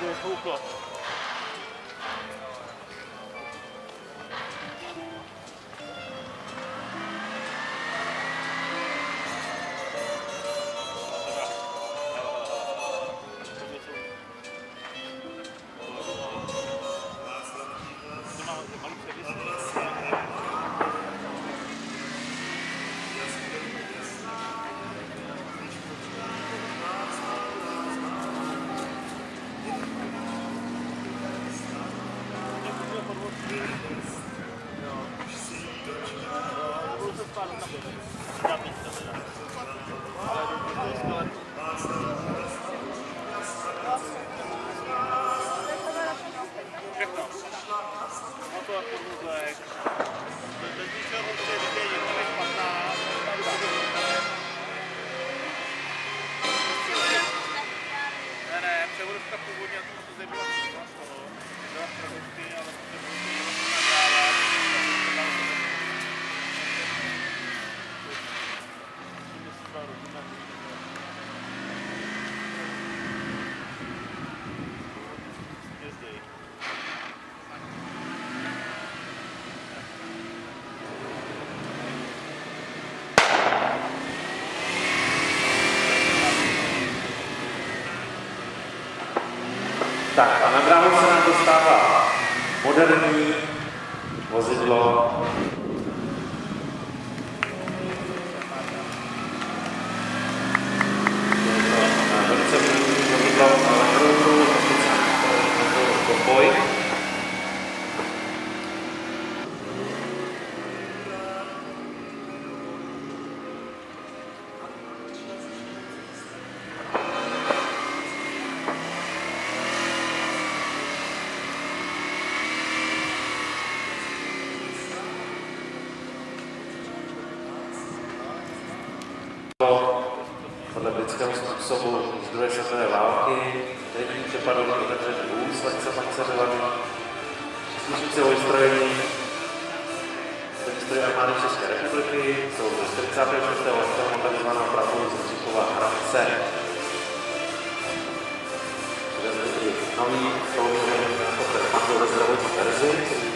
de Foucault. Dostává moderní vozidlo. Je to eh, velice moderní vozidlo na Landroveru, speciálně pro boj. podle způsobu z druhé světové války, který přepadl do otevřený vůz, lehce pancerovaný, příslušníci vojstrojení, ze historie armády České republiky, jsou ze 46. let takzvaná praporu z Říkova Hradce. Nový sloužilý helikopter Mando ve zdravotní verzi,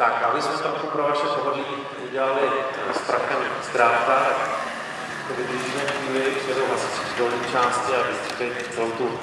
Tak, aby jsme trochu pro vaše pohodlí udělali s prachem ztráta, tak to vydržíme chvíli, přijedou hasiči z dolní části a vystříkají celou tu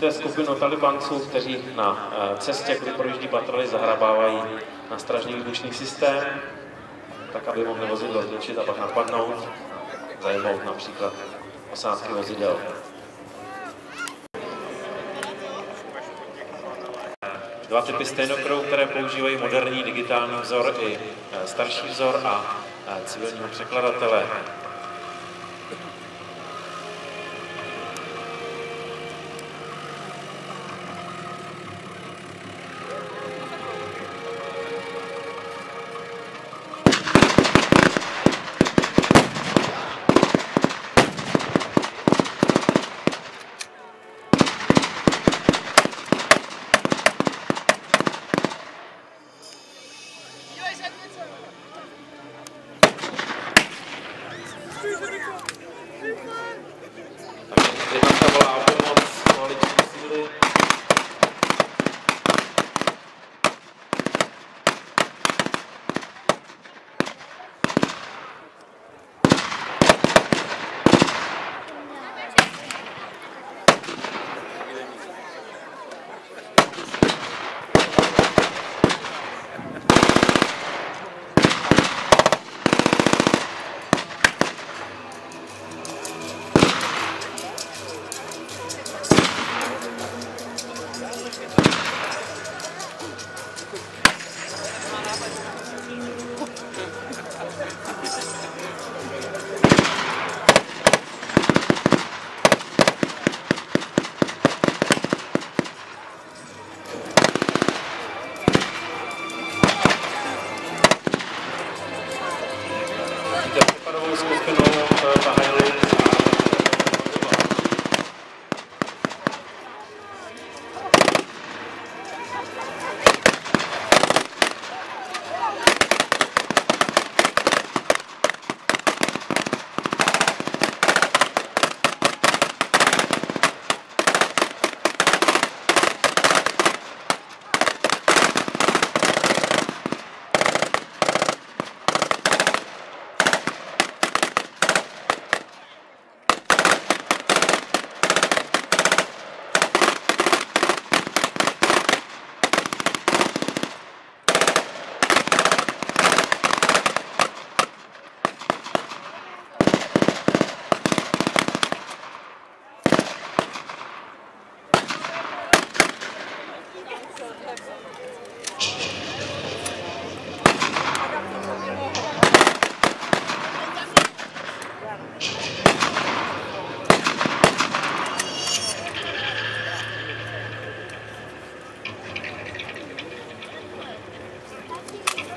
Vidíte skupinu talibanců, kteří na eh, cestě, kdy projíždí patroly, zahrabávají na stražný výbušný systém, tak aby mohli vozidlo zničit a pak napadnout, zajmout například osádky vozidel. Dva typy stejnokrou, které používají moderní digitální vzor i eh, starší vzor a eh, civilního překladatele.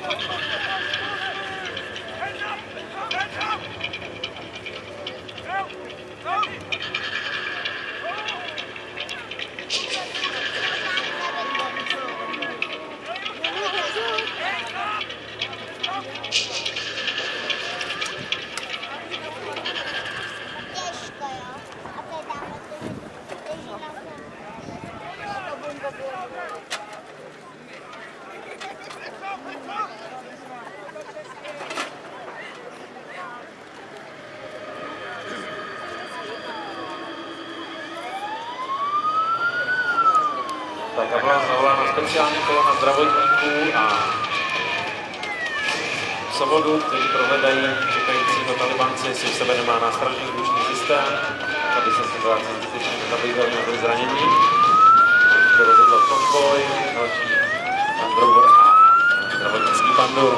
Tak speciální kolona zdravotníků a Sobodu, kteří prohledají čekajícího talibanci, jestli v sebe nemá nástražný vzdušný systém, aby se situace zbytečně nezabývali nebo zranění. Dovezidlo konvoj, další Land a zdravotnický pandur.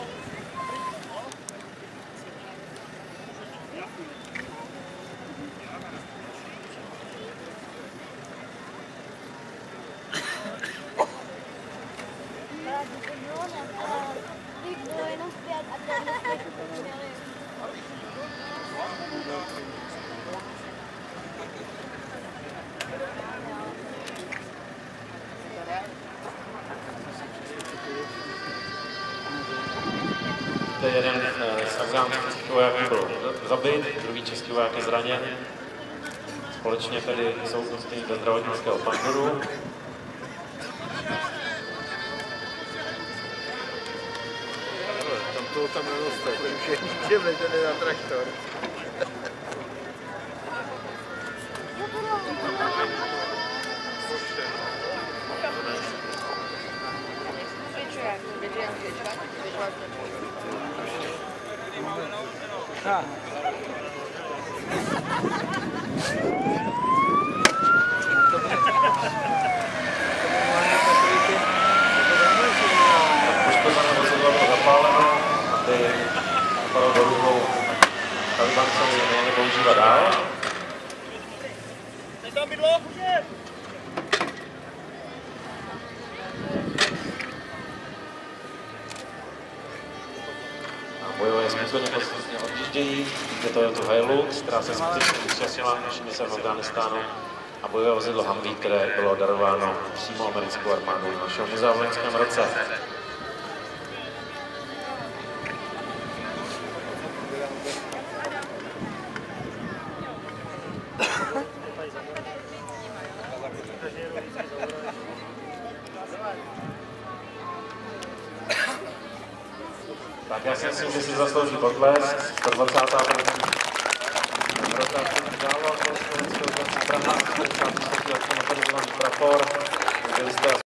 jeden z afgánských vojáků byl zabit, druhý český voják je zraněn. Společně tedy jsou ústění do zdravotnického pandoru. Tam toho tam nedostatek, už je na traktor. Napadlo do rukou Talibancovi je používat dál. Teď tam bydlo? A bojové skupiny postupně odjíždějí, je to Toyota Hilux, která se skutečně účastnila mise v Afghánistánu a bojové vozidlo Humvee, které bylo darováno přímo americkou armádou v našem muzea v loňském roce. Já si myslím, že si zaslouží potlesk. 120. rotace dálo Slovenského Praha, 54. motorizovaný prapor. Byli jste